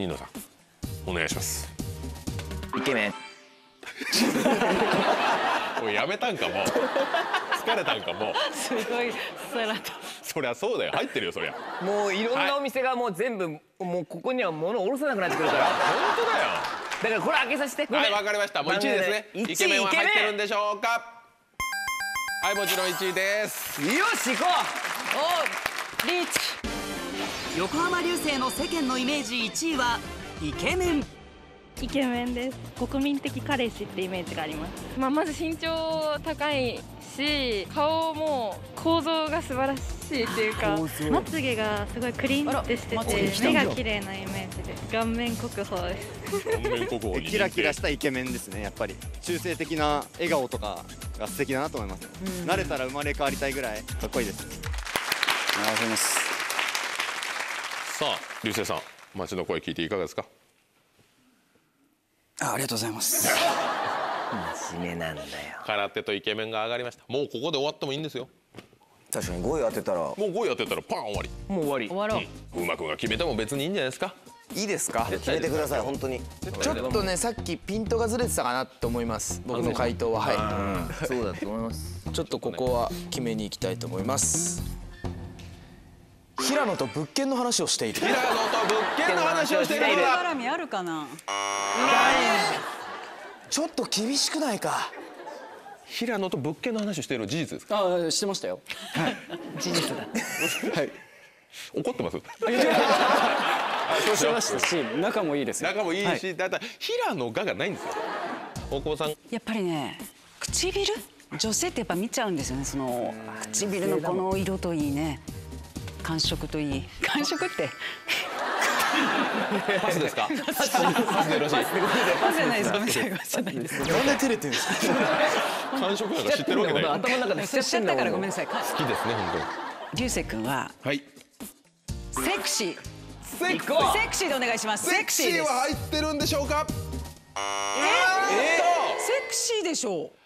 ニノさんお願いします。イケメン。おいやめたんかもう。疲れたんかもう。すごいさらと。そりゃそうだよ。入ってるよそりゃ。もういろんなお店がもう全部、もうここには物を下ろせなくなってくるから。本当だよ。だからこれ開けさせて。はいわかりました。もう1位ですね。イケメンは一位入ってるんでしょうか。はいもちろん1位です。よし行こおリーチ横浜流星の世間のイメージ1位はイケメン。イケメンです。国民的彼氏ってイメージがあります、まあ、まず身長高いし顔も構造が素晴らしいっていうかまつげがすごいクリーンってしてて目が綺麗なイメージです。顔面国宝です。顔面国宝にキラキラしたイケメンですねやっぱり。中性的な笑顔とかが素敵だなと思います、慣れたら生まれ変わりたいぐらいかっこいいです。ありがとうございますさあ流星さん街の声聞いていかがですか？あありがとうございます。真面目なんだよ。空手とイケメンが上がりました。もうここで終わってもいいんですよ。確かに5位当てたら。もう5位当てたらパン終わり。もう終わり。終わろう、うまくが決めても別にいいんじゃないですか？いいですか？決めてください本当に。ちょっとねさっきピントがずれてたかなと思います。僕の回答は。はそうだと思います。いちょっとここは決めに行きたいと思います平野と物件の話をしている。平野と物件の話をしている絡みあるかな。ちょっと厳しくないか。平野と物件の話をしているの事実ですか？ああしてましたよ。事実だ。はい。怒ってます？そ うしましたし仲もいいです仲もいいし、だい。たい平野ががないんですよ。大久保さん。やっぱりね唇？女性ってやっぱ見ちゃうんですよねその唇のこの色といいね感触といい。感触って？パスですか？パスでよろしい？パスじゃないです。ごめんなさい。ごめんなさい。ですなんで照れてるんですか？感触なんか知ってるわけない好頭の中でしちゃったからごめんなさいきですね本流星君は当にはい。セクシー。セクシー。でお願いします。セクシーは入ってるんでしょうか？セクシーでしょう